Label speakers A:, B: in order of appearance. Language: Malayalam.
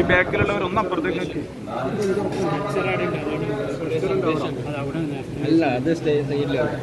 A: ഈ ബാക്കിലുള്ളവരൊന്നും ഒന്ന് അപ്പുറത്തേക്ക്
B: അല്ല അത് സ്റ്റേ സൈഡിലാണ്